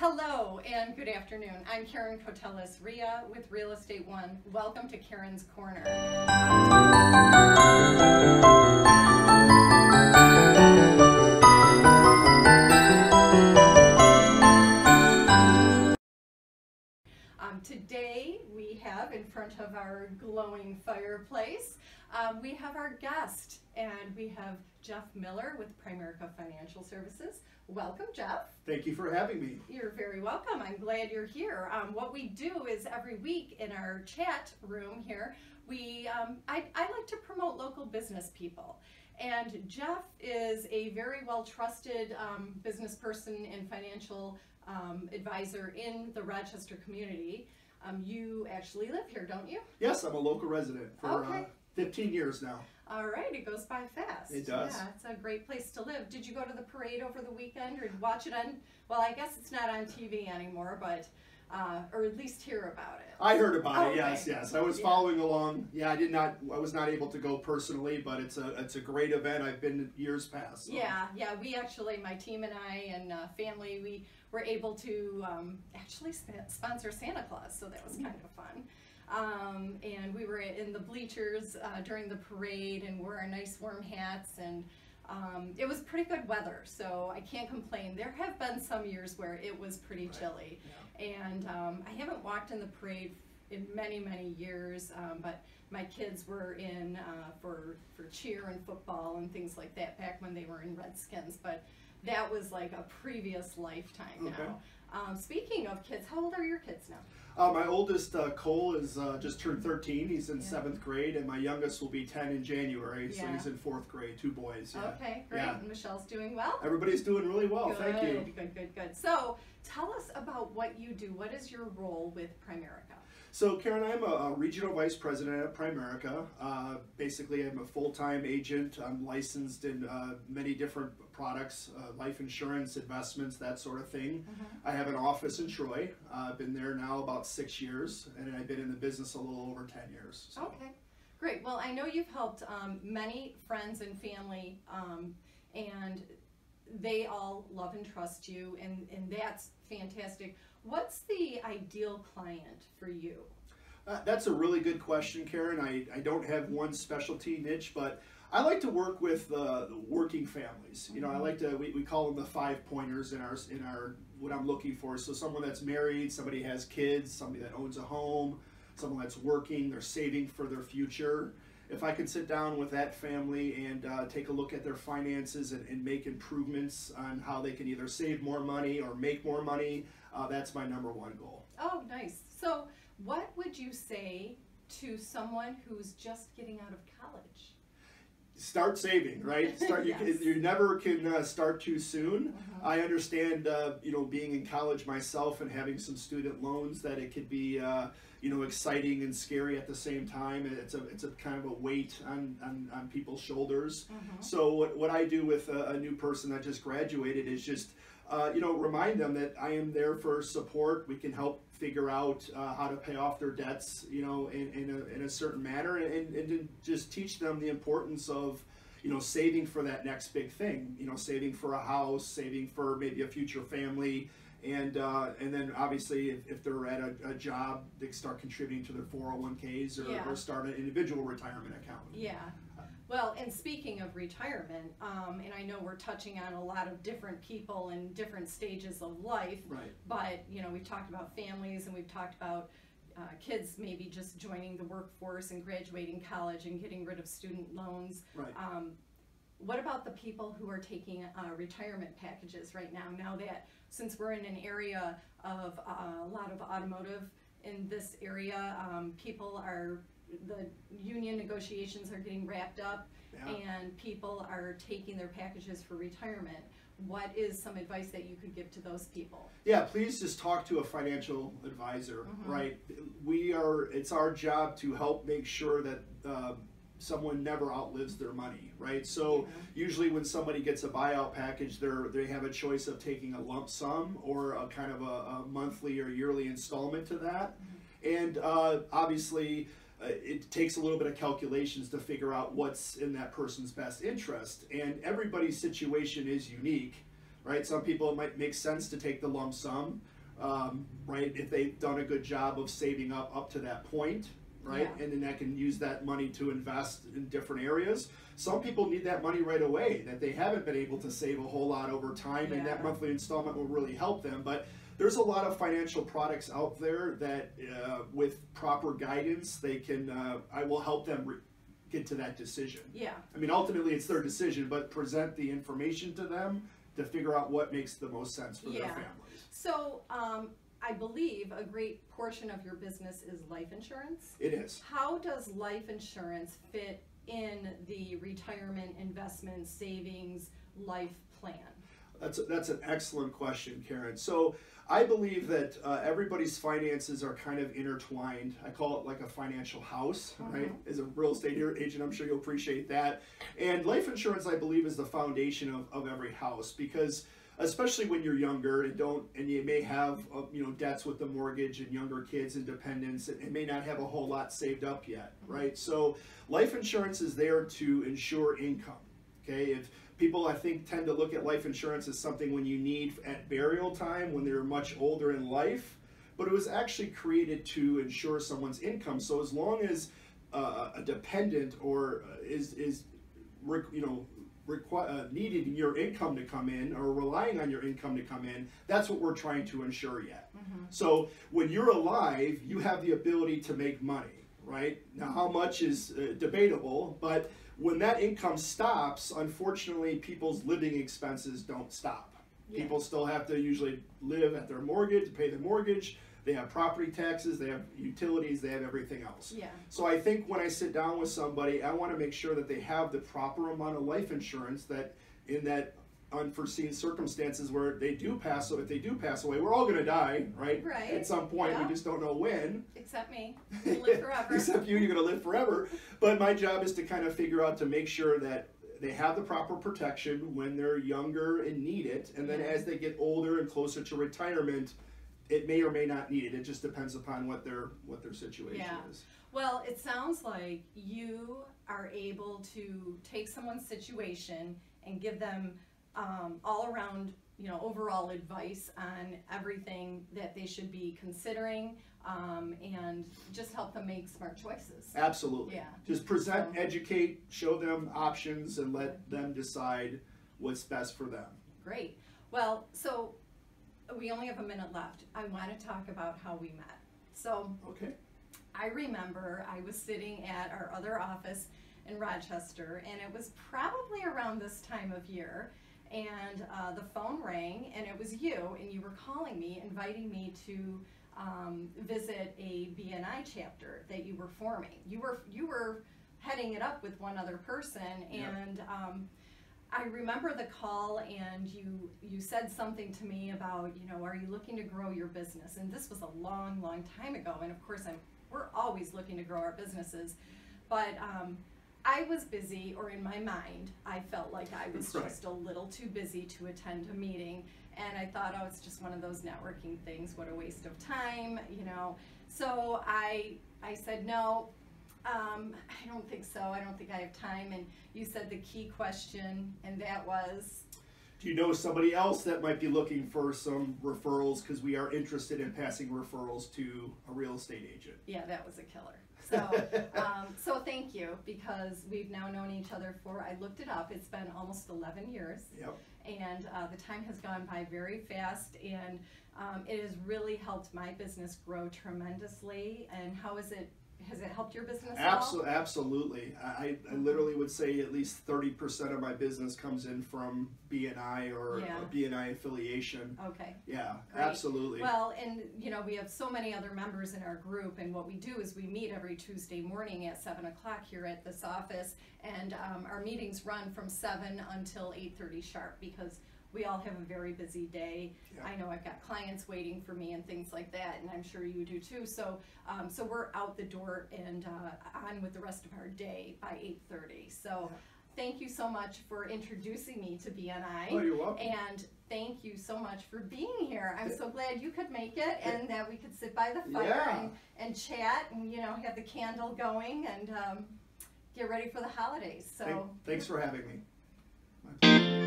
Hello and good afternoon. I'm Caron Koteles Riha with Real Estate One. Welcome to Caron's Corner. Um, today we have in front of our glowing fireplace, um, we have our guest and we have Jeff Miller with Primerica Financial Services. Welcome, Jeff. Thank you for having me. You're very welcome. I'm glad you're here. Um, what we do is every week in our chat room here, we um, I, I like to promote local business people. And Jeff is a very well trusted um, business person and financial um, advisor in the Rochester community. Um, you actually live here, don't you? Yes, I'm a local resident for Okay. uh, 15 years now. All right, it goes by fast. It does. Yeah, it's a great place to live. Did you go to the parade over the weekend or watch it on? Well, I guess it's not on TV anymore, but uh, or at least hear about it. I heard about it. Yes, yes. I was Yeah. following along. Yeah, I did not. I was not able to go personally, but it's a it's a great event. I've been years past. so. Yeah, yeah. We actually, my team and I and uh, family, we were able to um, actually sponsor Santa Claus, so that was kind of fun. Um, and we were in the bleachers uh, during the parade and wore our nice warm hats and. Um, it was pretty good weather, so I can't complain. There have been some years where it was pretty Right. chilly, and um, I haven't walked in the parade in many, many years. Um, but my kids were in uh, for for cheer and football and things like that back when they were in Redskins. But that was like a previous lifetime Okay. now. Um, speaking of kids, how old are your kids now? Uh, my oldest uh, Cole is uh, just turned 13. He's in Yeah. seventh grade, and my youngest will be 10 in January. So Yeah. he's in fourth grade. Two boys. Yeah. Okay, great. Yeah. And Michelle's doing well. Everybody's doing really well. good, Thank you. Good, good, good. So tell us about what you do. What is your role with Primerica? So, Caron, I'm a, a regional vice president at Primerica. Uh, basically, I'm a full time agent. I'm licensed in uh, many different products uh, life insurance, investments, that sort of thing. I have an office in Troy. Uh, I've been there now about six years, and I've been in the business a little over 10 years. So. Okay, great. Well, I know you've helped um, many friends and family, um, and they all love and trust you, and, and that's fantastic. What's the ideal client for you? Uh, that's a really good question, Caron. I, I don't have one specialty niche, but I like to work with uh, working families. You know, I like to we, we call them the five pointers in our in our what I'm looking for. So someone that's married, somebody has kids, somebody that owns a home, someone that's working, they're saving for their future. If I can sit down with that family and uh, take a look at their finances and, and make improvements on how they can either save more money or make more money, uh, that's my number one goal. Oh, nice. So, what would you say to someone who's just getting out of college? start saving right start you, Yes. can, you never can uh, start too soon Mhm. i understand uh, you know being in college myself and having some student loans that it could be uh, you know exciting and scary at the same time. It's a it's a kind of a weight on on, on people's shoulders. Mhm. so what, what i do with a, a new person that just graduated is just uh, you know remind them that i am there for support. We can help figure out uh, how to pay off their debts you know in, in, a, in a certain manner and, and to just teach them the importance of you know saving for that next big thing you know saving for a house saving for maybe a future family and uh, and then obviously if, if they're at a, a job they start contributing to their 401ks or, Yeah. or start an individual retirement account Yeah. Well, and speaking of retirement, um, and I know we're touching on a lot of different people in different stages of life, right but you know we've talked about families and we've talked about uh, kids maybe just joining the workforce and graduating college and getting rid of student loans. right Um, what about the people who are taking uh, retirement packages right now? Now that since we're in an area of uh, a lot of automotive in this area, um, people are the union negotiations are getting wrapped up, yeah. and people are taking their packages for retirement. What is some advice that you could give to those people? Yeah, please just talk to a financial advisor, Mhm. right? We are, it's our job to help make sure that uh, someone never outlives their money, right? So usually when somebody gets a buyout package, they're, they have a choice of taking a lump sum or a kind of a, a monthly or yearly installment to that. And uh, obviously, uh, it takes a little bit of calculations to figure out what's in that person's best interest. And everybody's situation is unique, right? Some people it might make sense to take the lump sum, um, right? If they've done a good job of saving up up to that point, right? Yeah. And then that can use that money to invest in different areas. Some people need that money right away that they haven't been able to save a whole lot over time, and that monthly installment will really help them. But there's a lot of financial products out there that, uh, with proper guidance, they can. Uh, I will help them re- get to that decision. Yeah. I mean, ultimately, it's their decision, but present the information to them to figure out what makes the most sense for their families. So, um, I believe a great portion of your business is life insurance. It is. How does life insurance fit in the retirement investment savings life plan? That's a, that's an excellent question, Caron. So I believe that uh, everybody's finances are kind of intertwined. I call it like a financial house, right? As a real estate agent, I'm sure you'll appreciate that. And life insurance, I believe, is the foundation of, of every house because especially when you're younger and don't and you may have uh, you know debts with the mortgage and younger kids and dependents and, and may not have a whole lot saved up yet right so life insurance is there to ensure income okay if people i think tend to look at life insurance as something when you need at burial time when they're much older in life. But it was actually created to ensure someone's income. So as long as uh, a dependent or uh, is is you know uh, needing your income to come in or relying on your income to come in that's what we're trying to ensure yet. So when you're alive you have the ability to make money right? Now how much is uh, debatable but when that income stops unfortunately people's living expenses don't stop Yeah. people still have to usually live at their mortgage to pay their mortgage they have property taxes they have utilities they have everything else Yeah. so I think when I sit down with somebody, I want to make sure that they have the proper amount of life insurance that in that unforeseen circumstances where they do pass so if they do pass away, we're all going to die, right? Right. At some point, Yeah. we just don't know when. Except me. Live forever. Except you, you're going to live forever. But my job is to kind of figure out to make sure that they have the proper protection when they're younger and need it, and then Yeah. as they get older and closer to retirement, it may or may not need it. It just depends upon what their what their situation Yeah. is. Well, it sounds like you are able to take someone's situation and give them um, all around, you know, overall advice on everything that they should be considering um, and just help them make smart choices. Absolutely. Yeah. Just present, So- educate, show them options, and let them decide what's best for them. Great. Well, so we only have a minute left. I want to talk about how we met. So Okay. I remember I was sitting at our other office in Rochester, and it was probably around this time of year. And uh, the phone rang, and it was you, and you were calling me, inviting me to um, visit a BNI chapter that you were forming. You were you were heading it up with one other person, and um, I remember the call, and you you said something to me about you know are you looking to grow your business? And this was a long, long time ago, and of course I'm we're always looking to grow our businesses, but um, I was busy, or in my mind, I felt like I was Right. just a little too busy to attend a meeting, and I thought, oh, it's just one of those networking things. What a waste of time, you know. So I I said no. Um, I don't think so. I don't think I have time. And you said the key question, and that was, Do you know somebody else that might be looking for some referrals? Because we are interested in passing referrals to a real estate agent. yeah, that was a killer. So, um, so thank you because we've now known each other for. I looked it up. It's been almost 11 years. Yep. and uh, the time has gone by very fast and um, it has really helped my business grow tremendously and how is it has it helped your business at all? Absolutely. I, I literally would say at least thirty percent of my business comes in from BNI or Yeah. BNI affiliation. okay Yeah, Great. absolutely. well and you know we have so many other members in our group and what we do is we meet every tuesday morning at 7 o'clock here at this office and um, our meetings run from 7 until 8.30 sharp because we all have a very busy day Yeah. i know i've got clients waiting for me and things like that and i'm sure you do too so um, so we're out the door and uh, on with the rest of our day by 8.30 so Yeah. thank you so much for introducing me to bni oh, you're welcome. and thank you so much for being here. I'm so glad you could make it and that we could sit by the fire Yeah. and, and chat and, you know, have the candle going and um, get ready for the holidays. So Thank- thanks for having me.